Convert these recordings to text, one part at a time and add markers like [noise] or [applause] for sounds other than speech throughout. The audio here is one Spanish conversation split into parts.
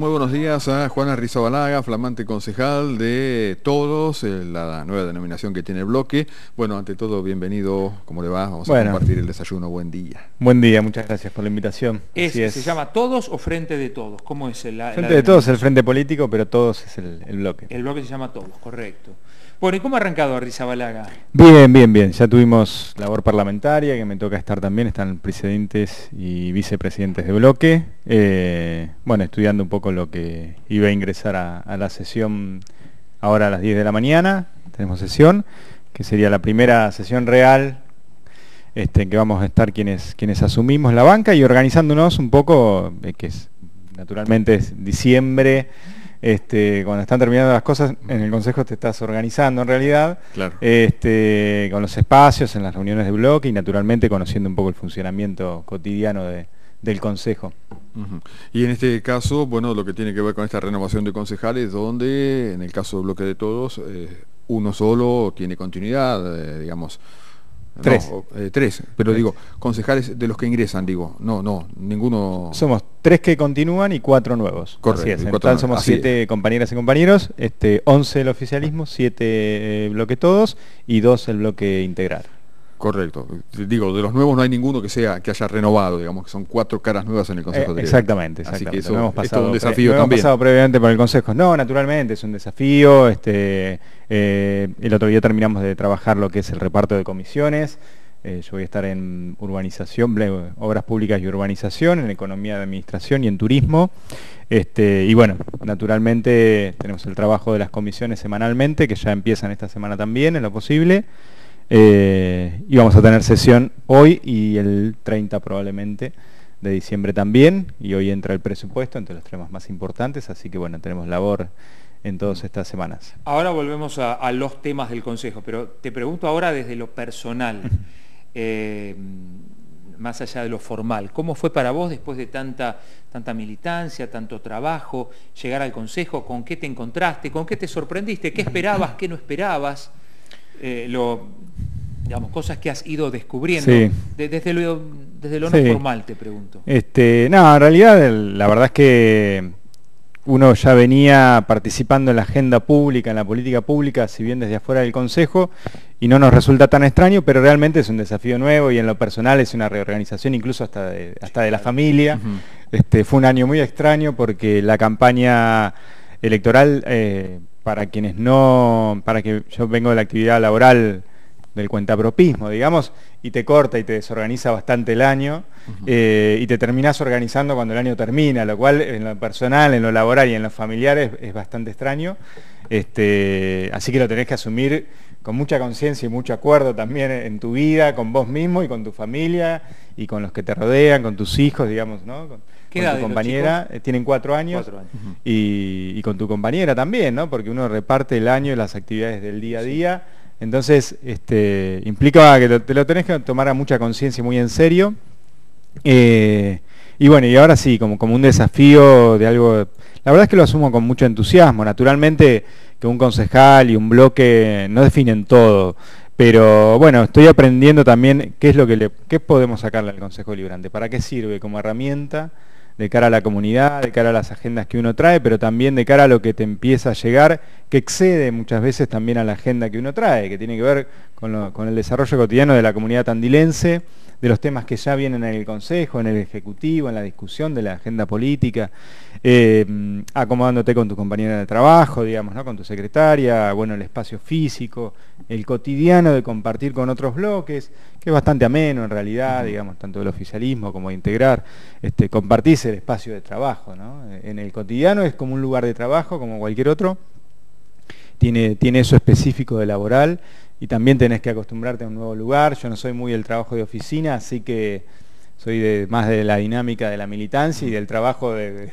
Muy buenos días a Juana Rizabalaga, flamante concejal de Todos, eh, la nueva denominación que tiene el bloque. Bueno, ante todo, bienvenido, ¿cómo le va? Vamos a compartir el desayuno, buen día. Buen día, muchas gracias por la invitación. ¿Se llama Todos o Frente de Todos? ¿Cómo es el Frente de Todos, el Frente Político, pero Todos es el, el bloque. El bloque se llama Todos, correcto. Bueno, ¿y cómo ha arrancado Arrizabalaga? Bien, bien, bien. Ya tuvimos labor parlamentaria, que me toca estar también. Están presidentes y vicepresidentes de bloque. Eh, bueno, estudiando un poco lo que iba a ingresar a, la sesión ahora a las 10 de la mañana. Tenemos sesión, que sería la primera sesión real este, que vamos a estar quienes, quienes asumimos la banca y organizándonos un poco, eh, que es naturalmente es diciembre este, cuando están terminando las cosas, en el Consejo te estás organizando en realidad, este, con los espacios, en las reuniones de bloque y naturalmente conociendo un poco el funcionamiento cotidiano del Consejo. Y en este caso, bueno, lo que tiene que ver con esta renovación de concejales, donde en el caso del bloque de todos, eh, uno solo tiene continuidad, eh, digamos, Tres. Eh, tres, pero digo, concejales de los que ingresan, digo, no, no, ninguno... Somos tres que continúan y cuatro nuevos. Correcto. En total somos siete compañeras y compañeros, este, once el oficialismo, siete eh, bloque todos y dos el bloque integral. Correcto. Digo, de los nuevos no hay ninguno que sea que haya renovado, digamos, que son cuatro caras nuevas en el Consejo eh, Exactamente, exactamente. Así que eso, hemos pasado, es un desafío también. hemos pasado previamente por el Consejo. No, naturalmente, es un desafío. Este, eh, el otro día terminamos de trabajar lo que es el reparto de comisiones. Eh, yo voy a estar en urbanización, obras públicas y urbanización, en economía de administración y en turismo. Este, y bueno, naturalmente tenemos el trabajo de las comisiones semanalmente, que ya empiezan esta semana también, en lo posible. Eh, y vamos a tener sesión hoy y el 30 probablemente de diciembre también, y hoy entra el presupuesto entre los temas más importantes, así que bueno, tenemos labor en todas estas semanas. Ahora volvemos a, los temas del Consejo, pero te pregunto ahora desde lo personal, eh, más allá de lo formal, ¿cómo fue para vos después de tanta, tanta militancia, tanto trabajo, llegar al Consejo? ¿Con qué te encontraste? ¿Con qué te sorprendiste? ¿Qué esperabas? ¿Qué no esperabas? Eh, lo, digamos, cosas que has ido descubriendo. desde lo, desde lo no formal, te pregunto. Este, no, en realidad la verdad es que uno ya venía participando en la agenda pública, en la política pública, si bien desde afuera del Consejo, y no nos resulta tan extraño, pero realmente es un desafío nuevo y en lo personal es una reorganización incluso hasta de, hasta de la familia. este, fue un año muy extraño porque la campaña electoral, eh, para quienes no, para que yo vengo de la actividad laboral del cuentapropismo, digamos, y te corta y te desorganiza bastante el año, eh, y te terminás organizando cuando el año termina, lo cual en lo personal, en lo laboral y en lo familiar es, bastante extraño. Este, así que lo tenés que asumir con mucha conciencia y mucho acuerdo también en tu vida, con vos mismo y con tu familia y con los que te rodean, con tus hijos, digamos, ¿no? Con, tu compañera, eh, tienen cuatro años, Y, con tu compañera también, ¿no? Porque uno reparte el año y las actividades del día a día. Entonces, este, implica que te lo tenés que tomar a mucha conciencia muy en serio. Eh, y bueno, y ahora sí, como, un desafío de algo... La verdad es que lo asumo con mucho entusiasmo. Naturalmente que un concejal y un bloque no definen todo. Pero bueno, estoy aprendiendo también qué es lo que qué podemos sacarle al Consejo Librante, para qué sirve como herramienta de cara a la comunidad, de cara a las agendas que uno trae, pero también de cara a lo que te empieza a llegar, que excede muchas veces también a la agenda que uno trae, que tiene que ver con, el desarrollo cotidiano de la comunidad tandilense de los temas que ya vienen en el Consejo, en el Ejecutivo, en la discusión de la agenda política, eh, acomodándote con tu compañera de trabajo, digamos, ¿no? con tu secretaria, bueno, el espacio físico, el cotidiano de compartir con otros bloques, que es bastante ameno en realidad, digamos, tanto del oficialismo como de integrar, este, compartirse el espacio de trabajo, ¿no? En el cotidiano es como un lugar de trabajo, como cualquier otro, tiene, tiene eso específico de laboral, y también tenés que acostumbrarte a un nuevo lugar. Yo no soy muy del trabajo de oficina, así que soy de, más de la dinámica de la militancia y del trabajo de,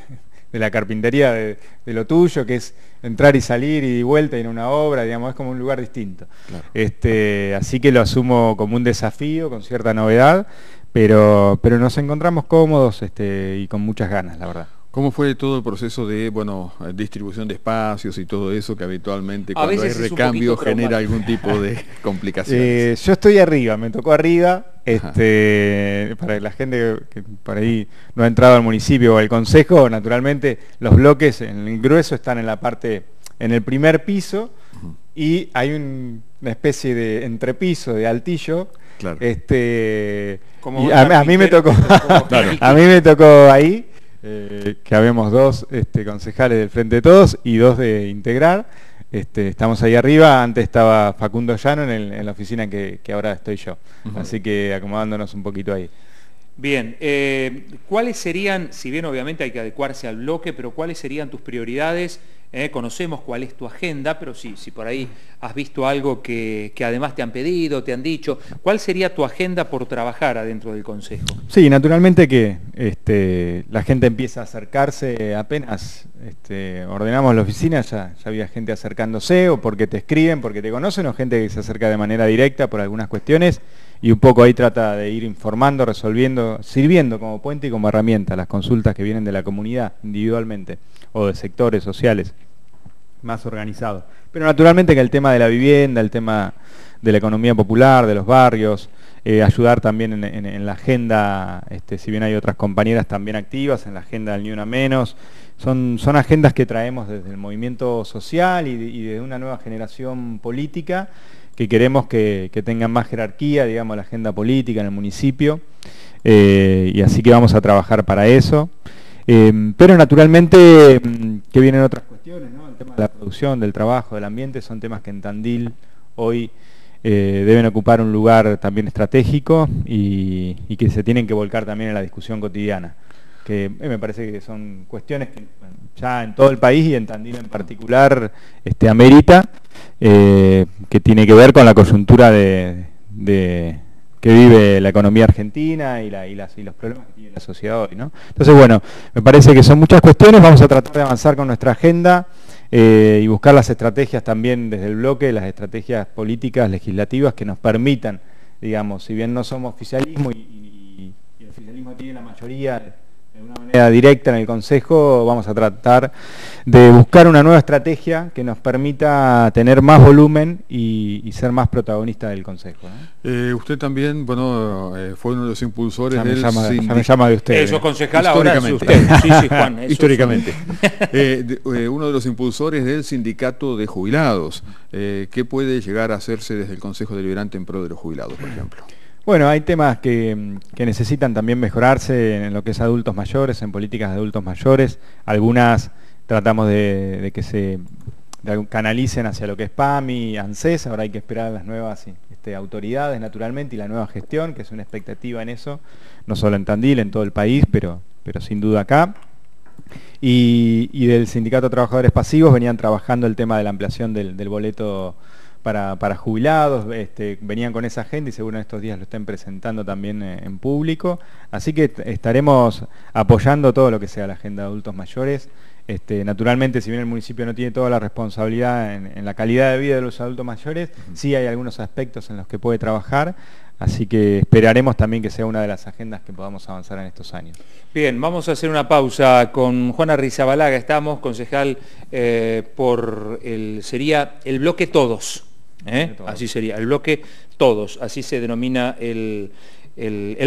la carpintería de, lo tuyo, que es entrar y salir y vuelta en una obra, digamos, es como un lugar distinto. Este, así que lo asumo como un desafío, con cierta novedad, pero, pero nos encontramos cómodos este, y con muchas ganas, la verdad. ¿Cómo fue todo el proceso de bueno distribución de espacios y todo eso que habitualmente cuando hay recambio genera algún tipo de [laughs] complicaciones? Eh, yo estoy arriba, me tocó arriba, Este, para la gente que por ahí no ha entrado al municipio o al consejo, naturalmente los bloques en el grueso están en la parte, en el primer piso y hay una especie de entrepiso, de altillo. Este, a, mí me tocó, [laughs] a mí me tocó ahí, eh, que habemos dos este, concejales del Frente de Todos y dos de Integrar. Este, estamos ahí arriba, antes estaba Facundo Llano en, la oficina que, que, ahora estoy yo. Así que acomodándonos un poquito ahí. Bien, eh, ¿cuáles serían, si bien obviamente hay que adecuarse al bloque, pero cuáles serían tus prioridades? Eh, conocemos cuál es tu agenda, pero sí, si por ahí has visto algo que, además te han pedido, te han dicho, ¿cuál sería tu agenda por trabajar adentro del Consejo? Sí, naturalmente que este, la gente empieza a acercarse apenas este, ordenamos la oficina, ya, ya había gente acercándose, o porque te escriben, porque te conocen, o gente que se acerca de manera directa por algunas cuestiones y un poco ahí trata de ir informando, resolviendo, sirviendo como puente y como herramienta las consultas que vienen de la comunidad individualmente o de sectores sociales más organizados. Pero naturalmente que el tema de la vivienda, el tema de la economía popular, de los barrios, eh, ayudar también en, la agenda, este, si bien hay otras compañeras también activas, en la agenda del Ni Una Menos, son, agendas que traemos desde el movimiento social y de una nueva generación política que queremos que, tengan más jerarquía, digamos, la agenda política en el municipio, eh, y así que vamos a trabajar para eso. Eh, pero naturalmente mm, que vienen otras cuestiones, ¿no? el tema de la producción, del trabajo, del ambiente, son temas que en Tandil hoy eh, deben ocupar un lugar también estratégico y, que se tienen que volcar también en la discusión cotidiana que me parece que son cuestiones que ya en todo el país y en Tandil en particular este, amerita eh, que tiene que ver con la coyuntura de, que vive la economía argentina y, las, los problemas que tiene la sociedad hoy. Entonces, bueno, me parece que son muchas cuestiones, vamos a tratar de avanzar con nuestra agenda eh, y buscar las estrategias también desde el bloque, las estrategias políticas, legislativas que nos permitan, digamos, si bien no somos oficialismo y el oficialismo tiene la mayoría de una manera directa en el Consejo, vamos a tratar de buscar una nueva estrategia que nos permita tener más volumen y, ser más protagonista del Consejo. Eh, usted también, bueno, eh, fue uno de los impulsores ya me del llama, ya me llama de usted. Eso, eh. concejal, ahora usted. Sí, sí, [laughs] Juan. Históricamente. [laughs] uno de los impulsores del sindicato de jubilados. ¿Qué puede llegar a hacerse desde el Consejo Deliberante en pro de los jubilados, por ejemplo? Bueno, hay temas que, necesitan también mejorarse en lo que es adultos mayores, en políticas de adultos mayores. Algunas tratamos de, que se canalicen hacia lo que es PAMI, ANSES, ahora hay que esperar las nuevas este, autoridades naturalmente y la nueva gestión, que es una expectativa en eso, no solo en Tandil, en todo el país, pero, pero sin duda acá. Y, del Sindicato de Trabajadores Pasivos venían trabajando el tema de la ampliación del boleto para, jubilados, este, venían con esa agenda y seguro en estos días lo estén presentando también eh, en público. Así que estaremos apoyando todo lo que sea la agenda de adultos mayores. Este, naturalmente, si bien el municipio no tiene toda la responsabilidad en, la calidad de vida de los adultos mayores, sí hay algunos aspectos en los que puede trabajar. Así que esperaremos también que sea una de las agendas que podamos avanzar en estos años. Bien, vamos a hacer una pausa con Juana Rizabalaga. Estamos, concejal, eh, por el, sería el bloque Todos. ¿Eh? Así sería, el bloque todos, así se denomina el,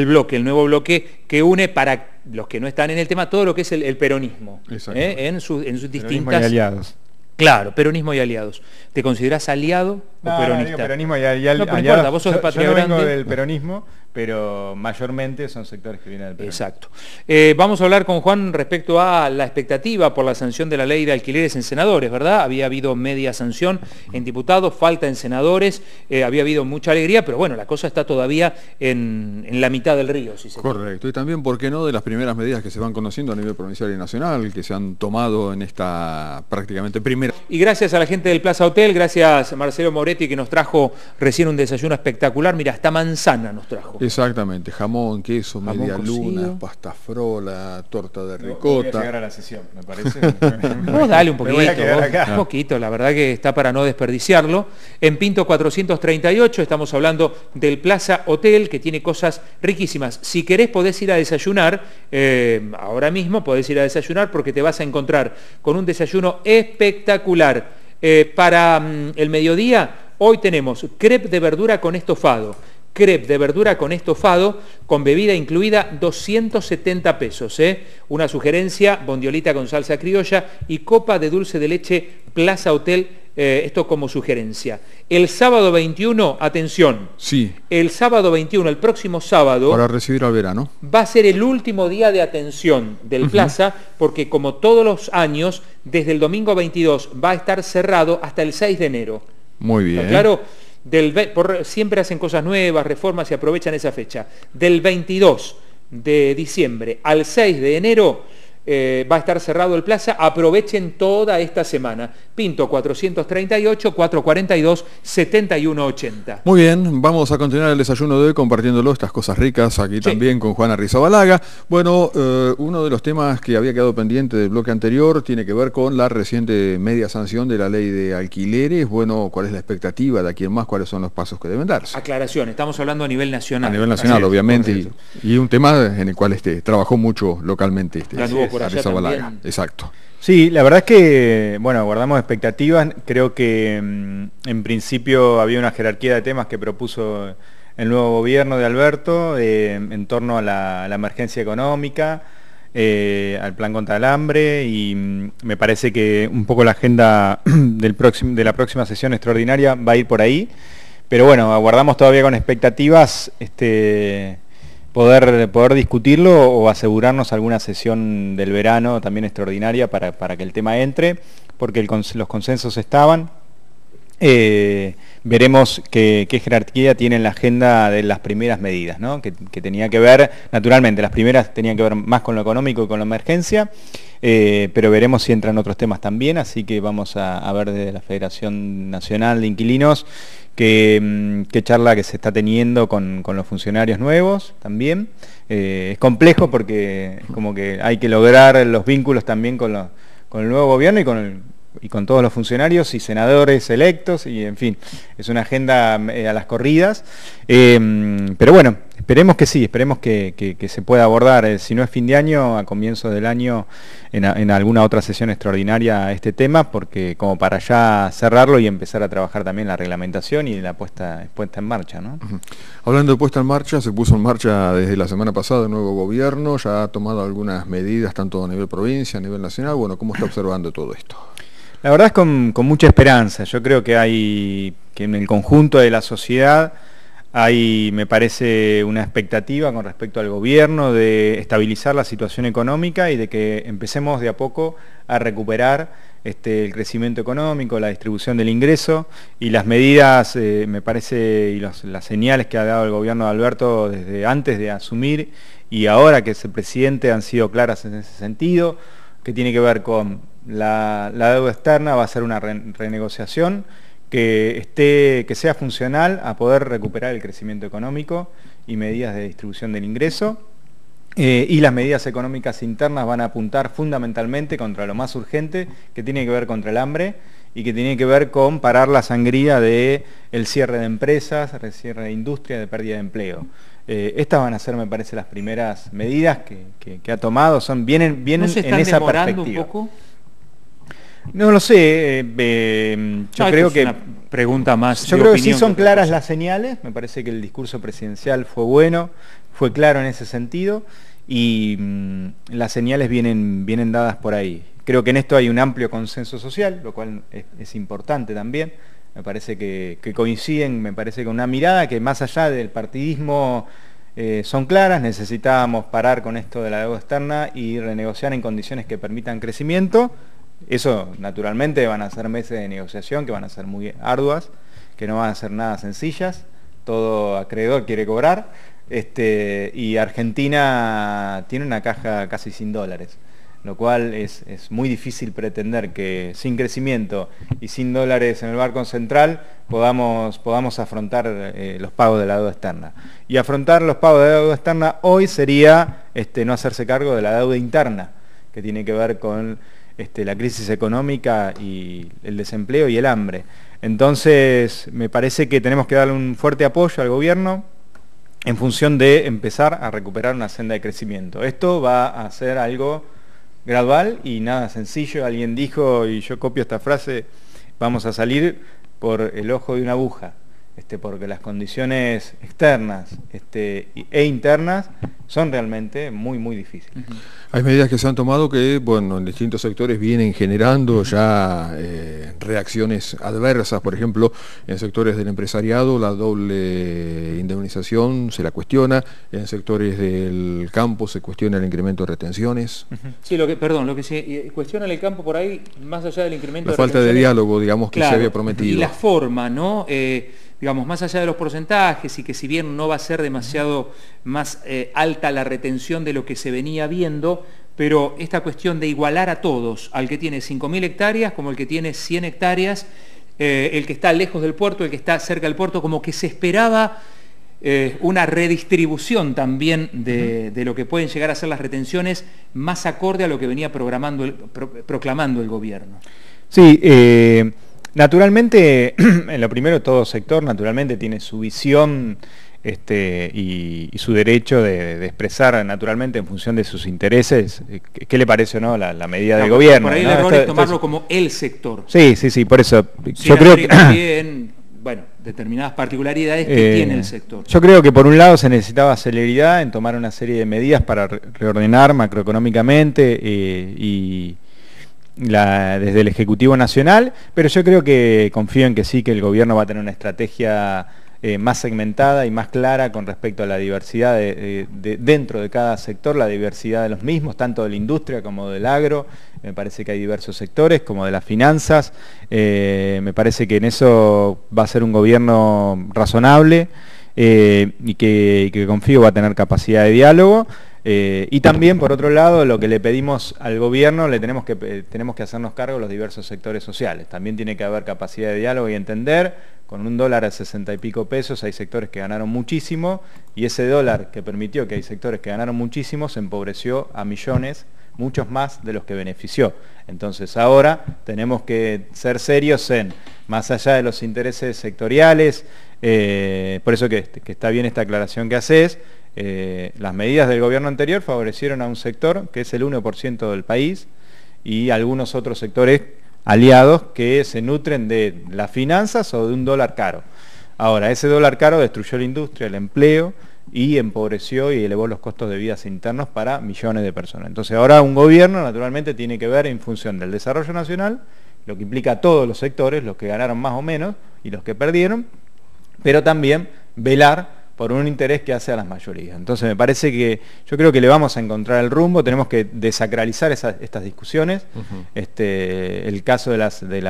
bloque, el nuevo bloque que une para los que no están en el tema todo lo que es el, peronismo, ¿eh? en, sus distintas... aliados. Claro, peronismo y aliados. ¿Te consideras aliado o peronista? peronismo y, aliado. No, importa, vos sos de Patria yo vengo del peronismo, pero mayormente son sectores que vienen del peronismo. Exacto. Eh, vamos a hablar con Juan respecto a la expectativa por la sanción de la ley de alquileres en senadores, ¿verdad? Había habido media sanción en diputados, falta en senadores, eh, había habido mucha alegría, pero bueno, la cosa está todavía en, la mitad del río, si se Correcto, y también, ¿por qué no?, de las primeras medidas que se van conociendo a nivel provincial y nacional, que se han tomado en esta prácticamente primera... Y gracias a la gente del Plaza Hotel, gracias a Marcelo Moretti que nos trajo recién un desayuno espectacular, mira, hasta manzana nos trajo. Exactamente, jamón, queso, media luna, pasta frola, torta de ricota. llegar a la sesión, me parece. [laughs] vos dale un poquito, un poquito, la verdad que está para no desperdiciarlo. En Pinto 438 estamos hablando del Plaza Hotel, que tiene cosas riquísimas. Si querés podés ir a desayunar, eh, ahora mismo podés ir a desayunar porque te vas a encontrar con un desayuno espectacular. Eh, para mm, el mediodía, hoy tenemos crepe de verdura con estofado, crepe de verdura con estofado, con bebida incluida, 270 pesos. ¿eh? Una sugerencia, bondiolita con salsa criolla y copa de dulce de leche Plaza Hotel eh, esto como sugerencia. El sábado 21, atención. Sí. El sábado 21, el próximo sábado. Para recibir al verano. Va a ser el último día de atención del Plaza, porque como todos los años, desde el domingo 22 va a estar cerrado hasta el 6 de enero. Muy bien. claro? Del, siempre hacen cosas nuevas, reformas y aprovechan esa fecha. Del 22 de diciembre al 6 de enero eh, va a estar cerrado el plaza, aprovechen toda esta semana. Pinto 438, 442, 7180. Muy bien, vamos a continuar el desayuno de hoy compartiéndolo, estas cosas ricas, aquí también con Juana Rizabalaga. Bueno, eh, uno de los temas que había quedado pendiente del bloque anterior tiene que ver con la reciente media sanción de la ley de alquileres. Bueno, ¿cuál es la expectativa de aquí en más? ¿Cuáles son los pasos que deben darse? Aclaración, estamos hablando a nivel nacional. A nivel nacional, obviamente, y, un tema en el cual este, trabajó mucho localmente. Este, Exacto. Sí, la verdad es que, bueno, guardamos expectativas. Creo que mm, en principio había una jerarquía de temas que propuso el nuevo gobierno de Alberto eh, en torno a la, emergencia económica, eh, al plan contra el hambre y mm, me parece que un poco la agenda [clears throat] del próximo, de la próxima sesión extraordinaria va a ir por ahí. Pero bueno, aguardamos todavía con expectativas este, poder, poder discutirlo o asegurarnos alguna sesión del verano también extraordinaria para, que el tema entre, porque los consensos estaban. Eh, veremos qué, jerarquía tiene en la agenda de las primeras medidas, que, tenía que ver, naturalmente, las primeras tenían que ver más con lo económico y con la emergencia, eh, pero veremos si entran otros temas también, así que vamos a, ver desde la Federación Nacional de Inquilinos Mm, qué, charla que se está teniendo con, los funcionarios nuevos también. Eh, es complejo porque es como que hay que lograr los vínculos también con, con el nuevo gobierno y con el, y con todos los funcionarios y senadores electos, y en fin, es una agenda eh, a las corridas. Em, pero bueno, esperemos que sí, esperemos que, se pueda abordar, eh, si no es fin de año, a comienzo del año, en, alguna otra sesión extraordinaria este tema, porque como para ya cerrarlo y empezar a trabajar también la reglamentación y la puesta, en marcha. ¿no? Hablando de puesta en marcha, se puso en marcha desde la semana pasada el nuevo gobierno, ya ha tomado algunas medidas, tanto a nivel provincia, a nivel nacional. Bueno, ¿cómo está observando todo esto? La verdad es con, mucha esperanza. Yo creo que hay, que en el conjunto de la sociedad hay, me parece, una expectativa con respecto al gobierno de estabilizar la situación económica y de que empecemos de a poco a recuperar este, el crecimiento económico, la distribución del ingreso y las medidas, eh, me parece, y las señales que ha dado el gobierno de Alberto desde antes de asumir y ahora que es el presidente han sido claras en ese sentido, que tiene que ver con la, deuda externa va a ser una renegociación que, esté, que sea funcional a poder recuperar el crecimiento económico y medidas de distribución del ingreso. Eh, y las medidas económicas internas van a apuntar fundamentalmente contra lo más urgente, que tiene que ver contra el hambre y que tiene que ver con parar la sangría del el cierre de empresas, el cierre de industria, de pérdida de empleo. Eh, estas van a ser, me parece, las primeras medidas que, ha tomado, son, vienen, vienen en esa perspectiva. Un poco? No lo sé, eh, eh, yo creo que... pregunta más. Yo creo que sí son claras las señales, me parece que el discurso presidencial fue bueno, fue claro en ese sentido y mm, las señales vienen, vienen dadas por ahí. Creo que en esto hay un amplio consenso social, lo cual es, importante también. Me parece que, coinciden, me parece con una mirada que más allá del partidismo eh, son claras, necesitábamos parar con esto de la deuda externa y renegociar en condiciones que permitan crecimiento eso, naturalmente, van a ser meses de negociación que van a ser muy arduas, que no van a ser nada sencillas. Todo acreedor quiere cobrar. Este, y Argentina tiene una caja casi sin dólares, lo cual es, muy difícil pretender que sin crecimiento y sin dólares en el Banco Central podamos, podamos afrontar eh, los pagos de la deuda externa. Y afrontar los pagos de la deuda externa hoy sería este, no hacerse cargo de la deuda interna, que tiene que ver con este, la crisis económica y el desempleo y el hambre. Entonces, me parece que tenemos que darle un fuerte apoyo al gobierno en función de empezar a recuperar una senda de crecimiento. Esto va a ser algo gradual y nada sencillo. Alguien dijo, y yo copio esta frase, vamos a salir por el ojo de una aguja. Este, porque las condiciones externas este, e internas son realmente muy, muy difíciles. Hay medidas que se han tomado que, bueno, en distintos sectores vienen generando ya eh, reacciones adversas, por ejemplo, en sectores del empresariado la doble indemnización se la cuestiona, en sectores del campo se cuestiona el incremento de retenciones. Sí, lo que, perdón, lo que se cuestiona en el campo por ahí, más allá del incremento la falta de diálogo, digamos, que se había prometido. Y la forma, ¿no? Eh, digamos, más allá de los porcentajes y que si bien no va a ser demasiado más eh, alta la retención de lo que se venía viendo, pero esta cuestión de igualar a todos, al que tiene 5.000 hectáreas como el que tiene 100 hectáreas, eh, el que está lejos del puerto, el que está cerca del puerto, como que se esperaba eh, una redistribución también de, lo que pueden llegar a ser las retenciones más acorde a lo que venía programando proclamando el gobierno. Sí, Naturalmente, [clears throat] en lo primero, todo sector naturalmente tiene su visión este, y, su derecho de, expresar naturalmente en función de sus intereses. ¿Qué, le parece o no la, medida del gobierno? Por ahí el error es tomarlo como el sector. Sí, sí, sí, por eso. yo creo que... También, [clears throat] bueno, determinadas particularidades que tiene el sector. Yo creo que por un lado se necesitaba celeridad en tomar una serie de medidas para reordenar macroeconómicamente eh, y desde el Ejecutivo Nacional, pero yo creo que confío en que sí, que el gobierno va a tener una estrategia eh, más segmentada y más clara con respecto a la diversidad dentro de cada sector, la diversidad de los mismos, tanto de la industria como del agro, me parece que hay diversos sectores, como de las finanzas, eh, me parece que en eso va a ser un gobierno razonable eh, y que confío va a tener capacidad de diálogo. Eh, y también, por otro lado, lo que le pedimos al gobierno, le tenemos que, eh, tenemos que hacernos cargo los diversos sectores sociales. También tiene que haber capacidad de diálogo y entender, con un dólar a 60 y pico pesos hay sectores que ganaron muchísimo y ese dólar que permitió que hay sectores que ganaron muchísimo se empobreció a millones, muchos más de los que benefició. Entonces ahora tenemos que ser serios en, más allá de los intereses sectoriales, eh, por eso que, que está bien esta aclaración que haces, eh, las medidas del gobierno anterior favorecieron a un sector que es el 1% del país y algunos otros sectores aliados que se nutren de las finanzas o de un dólar caro. Ahora, ese dólar caro destruyó la industria, el empleo y empobreció y elevó los costos de vida internos para millones de personas. Entonces ahora un gobierno naturalmente tiene que ver en función del desarrollo nacional, lo que implica a todos los sectores, los que ganaron más o menos y los que perdieron, pero también velar por un interés que hace a las mayorías. Entonces me parece que yo creo que le vamos a encontrar el rumbo, tenemos que desacralizar estas discusiones. este, el caso de las, de,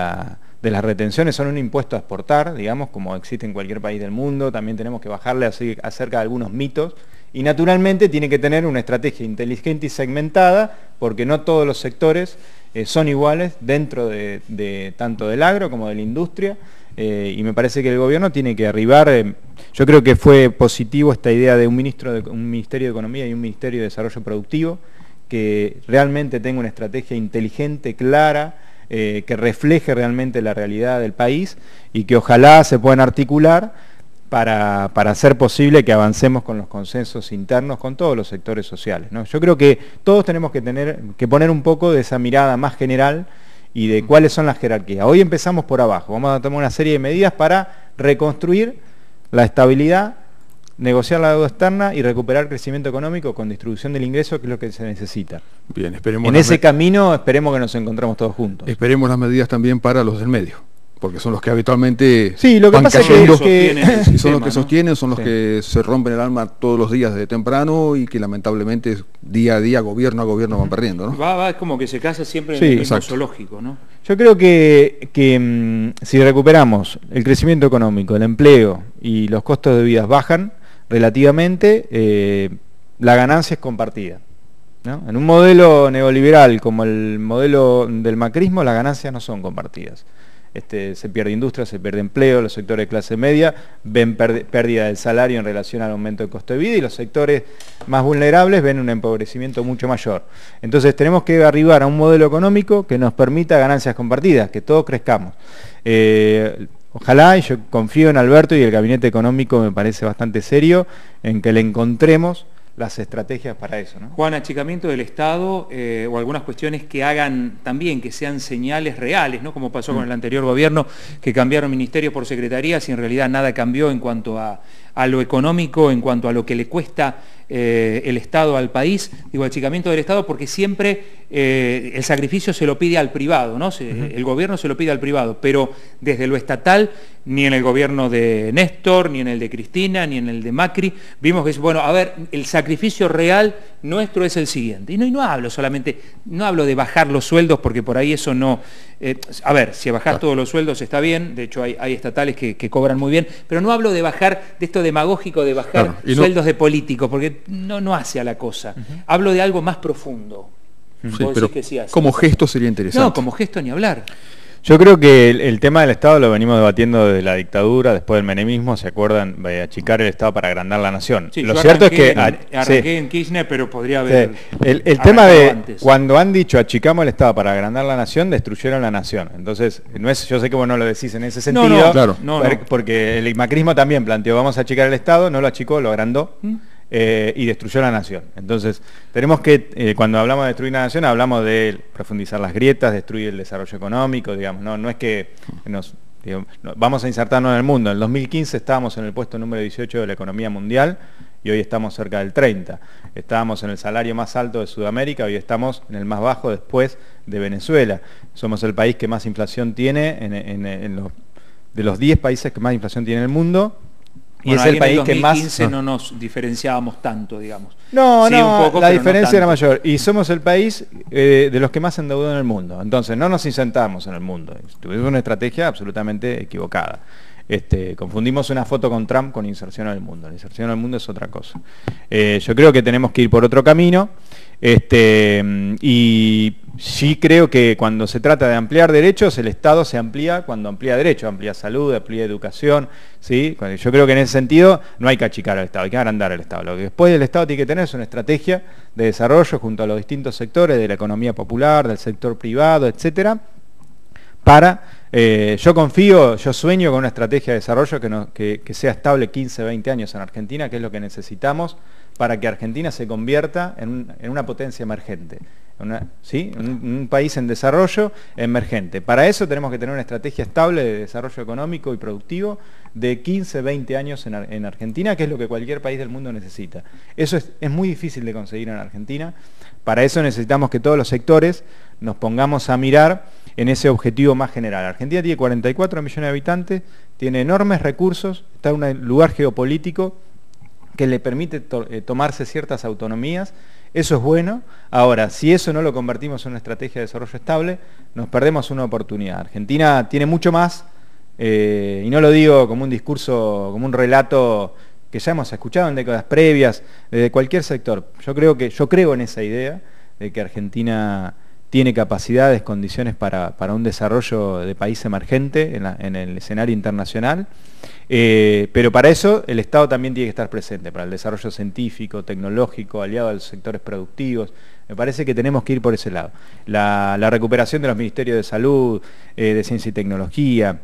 de las retenciones son un impuesto a exportar, digamos, como existe en cualquier país del mundo, también tenemos que bajarle así, acerca de algunos mitos y naturalmente tiene que tener una estrategia inteligente y segmentada porque no todos los sectores eh, son iguales dentro de, tanto del agro como de la industria eh, y me parece que el gobierno tiene que arribar, eh, yo creo que fue positivo esta idea de un, ministro de un Ministerio de Economía y un Ministerio de Desarrollo Productivo que realmente tenga una estrategia inteligente, clara, que refleje realmente la realidad del país y que ojalá se puedan articular para, hacer posible que avancemos con los consensos internos con todos los sectores sociales. Yo creo que todos tenemos que, tener, que poner un poco de esa mirada más general y de cuáles son las jerarquías. Hoy empezamos por abajo, vamos a tomar una serie de medidas para reconstruir la estabilidad, negociar la deuda externa y recuperar crecimiento económico con distribución del ingreso, que es lo que se necesita. Bien, esperemos en ese camino esperemos que nos encontremos todos juntos. Esperemos las medidas también para los del medio porque son los que habitualmente sí, lo que van cayendo, que, y son los que sostienen, son los que se rompen el alma todos los días de temprano y que lamentablemente día a día, gobierno a gobierno van perdiendo. ¿no? Va, va, es como que se casa siempre en el mismo zoológico. ¿no? Yo creo que, que mm, si recuperamos el crecimiento económico, el empleo y los costos de vida bajan relativamente, eh, la ganancia es compartida. En un modelo neoliberal como el modelo del macrismo, las ganancias no son compartidas. Este, se pierde industria, se pierde empleo, los sectores de clase media ven pérdida del salario en relación al aumento del costo de vida y los sectores más vulnerables ven un empobrecimiento mucho mayor. Entonces tenemos que arribar a un modelo económico que nos permita ganancias compartidas, que todos crezcamos. Eh, ojalá, y yo confío en Alberto y el gabinete económico me parece bastante serio, en que le encontremos las estrategias para eso. ¿no? Juan, achicamiento del Estado eh, o algunas cuestiones que hagan también, que sean señales reales, ¿no? como pasó con mm. el anterior gobierno, que cambiaron ministerios por secretarías y en realidad nada cambió en cuanto a, a lo económico, en cuanto a lo que le cuesta eh, el Estado al país, digo, achicamiento del Estado, porque siempre eh, el sacrificio se lo pide al privado, ¿no? El gobierno se lo pide al privado, pero desde lo estatal, ni en el gobierno de Néstor, ni en el de Cristina, ni en el de Macri, vimos que, bueno, a ver, el sacrificio real nuestro es el siguiente. Y no, y no hablo solamente, no hablo de bajar los sueldos, porque por ahí eso no... Eh, a ver, si bajás todos los sueldos está bien, de hecho hay, estatales que, cobran muy bien, pero no hablo de bajar, de esto demagógico de bajar sueldos de políticos, porque no, no hace a la cosa. Hablo de algo más profundo. como gesto sería interesante. No, como gesto ni hablar. Yo creo que el, tema del Estado lo venimos debatiendo desde la dictadura, después del menemismo, ¿se acuerdan? De achicar el Estado para agrandar la nación. lo cierto es que... arranqué en Kirchner, pero podría haber... El, tema de cuando han dicho achicamos el Estado para agrandar la nación, destruyeron la nación. Entonces, no es, yo sé que vos no lo decís en ese sentido, no, claro. porque el macrismo también planteó, vamos a achicar el Estado, no lo achicó, lo agrandó. ¿Mm? Eh, y destruyó la nación. Entonces, tenemos que, eh, cuando hablamos de destruir la nación, hablamos de profundizar las grietas, destruir el desarrollo económico, digamos, no, es que nos, vamos a insertarnos en el mundo. En el 2015 estábamos en el puesto número 18 de la economía mundial y hoy estamos cerca del 30. Estábamos en el salario más alto de Sudamérica, hoy estamos en el más bajo después de Venezuela. Somos el país que más inflación tiene de los 10 países que más inflación tiene en el mundo y es el país que más... no nos diferenciábamos tanto, digamos. No, no, la diferencia era mayor. Y somos el país eh, de los que más endeudó en el mundo. Entonces, no nos insertamos en el mundo. Tuvimos una estrategia absolutamente equivocada. Este, confundimos una foto con Trump con inserción al mundo. La inserción al mundo es otra cosa. Eh, yo creo que tenemos que ir por otro camino. Este, y sí creo que cuando se trata de ampliar derechos, el Estado se amplía cuando amplía derechos, amplía salud, amplía educación. ¿sí? Yo creo que en ese sentido no hay que achicar al Estado, hay que agrandar al Estado. Lo que después el Estado tiene que tener es una estrategia de desarrollo junto a los distintos sectores de la economía popular, del sector privado, etcétera, para, eh, yo confío, yo sueño con una estrategia de desarrollo que, que sea estable 15, 20 años en Argentina, que es lo que necesitamos para que Argentina se convierta en, una potencia emergente, ¿sí? un, país en desarrollo emergente. Para eso tenemos que tener una estrategia estable de desarrollo económico y productivo de 15, 20 años en, Argentina, que es lo que cualquier país del mundo necesita. Eso es, muy difícil de conseguir en Argentina. Para eso necesitamos que todos los sectores nos pongamos a mirar en ese objetivo más general. Argentina tiene 44 millones de habitantes, tiene enormes recursos, está en un lugar geopolítico que le permite eh, tomarse ciertas autonomías, eso es bueno. Ahora, si eso no lo convertimos en una estrategia de desarrollo estable, nos perdemos una oportunidad. Argentina tiene mucho más, eh, y no lo digo como un discurso, como un relato que ya hemos escuchado en décadas previas, de cualquier sector. Yo creo que, yo creo en esa idea de que Argentina tiene capacidades, condiciones para, un desarrollo de país emergente en, el escenario internacional, eh, pero para eso el Estado también tiene que estar presente, para el desarrollo científico, tecnológico, aliado a los sectores productivos. Me parece que tenemos que ir por ese lado. La, recuperación de los ministerios de salud, eh, de ciencia y tecnología,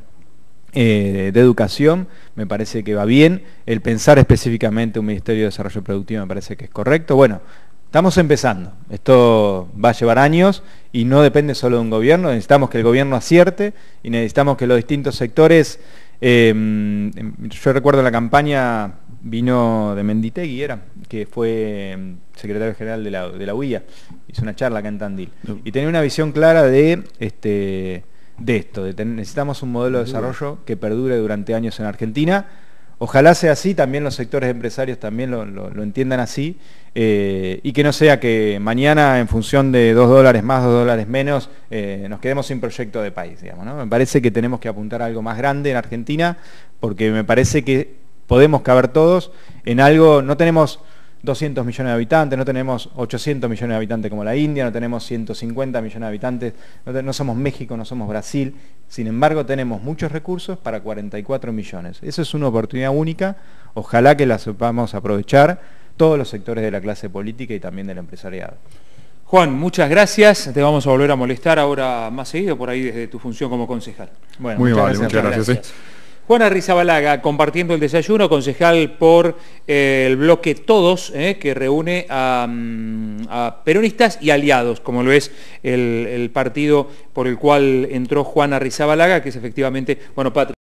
eh, de educación, me parece que va bien. El pensar específicamente un Ministerio de Desarrollo Productivo me parece que es correcto. Bueno, Estamos empezando, esto va a llevar años y no depende solo de un gobierno, necesitamos que el gobierno acierte y necesitamos que los distintos sectores, em, em, yo recuerdo la campaña, vino de Menditegui, era, que fue em, secretario general de la, de la UIA, hizo una charla acá en Tandil, y tenía una visión clara de, este, de esto, de necesitamos un modelo de desarrollo que perdure durante años en Argentina, Ojalá sea así, también los sectores empresarios también lo, entiendan así, eh, y que no sea que mañana en función de dos dólares más, dos dólares menos, eh, nos quedemos sin proyecto de país. Digamos, Me parece que tenemos que apuntar a algo más grande en Argentina, porque me parece que podemos caber todos en algo, no tenemos 200 millones de habitantes, no tenemos 800 millones de habitantes como la India, no tenemos 150 millones de habitantes, no, somos México, no somos Brasil, sin embargo tenemos muchos recursos para 44 millones. Eso es una oportunidad única, ojalá que la sepamos aprovechar todos los sectores de la clase política y también del empresariado. Juan, muchas gracias. Te vamos a volver a molestar ahora más seguido por ahí desde tu función como concejal. Bueno, Muy muchas muchas gracias. Juana Rizabalaga compartiendo el desayuno, concejal por eh, el bloque Todos, eh, que reúne mm, a, peronistas y aliados, como lo es el, partido por el cual entró Juana Rizabalaga, que es efectivamente, bueno, Patrick.